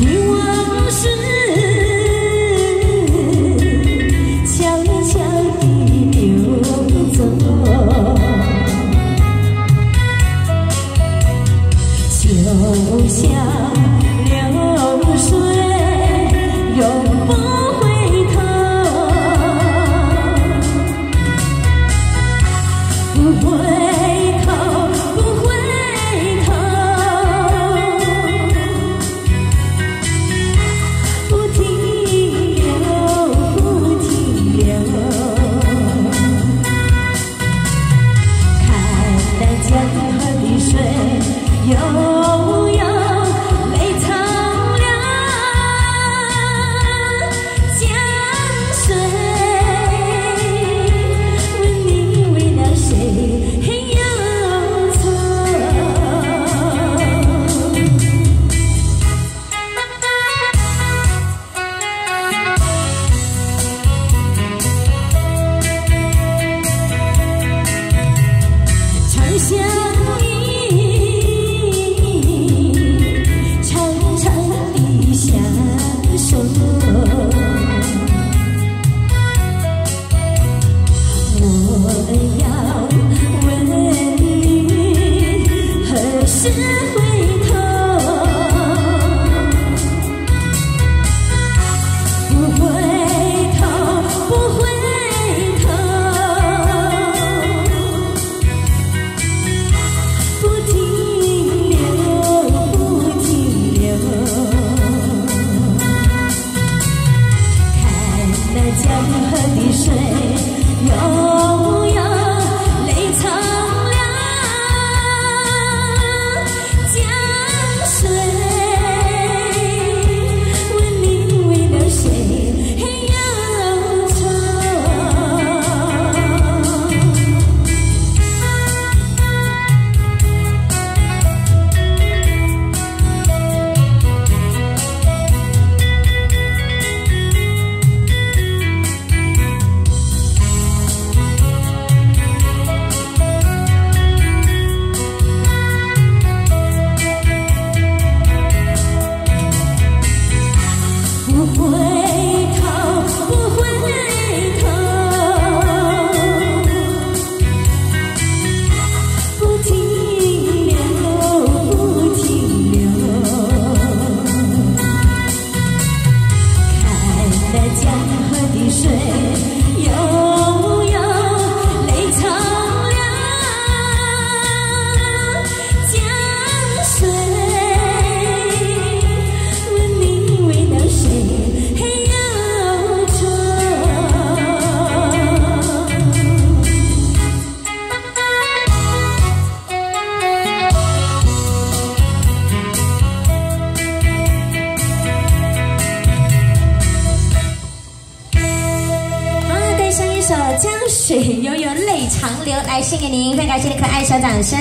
忆往事悄悄地流走。就像想你常常的想守江河的水江水悠悠泪长流，来献给您，非常感谢的可爱小掌声。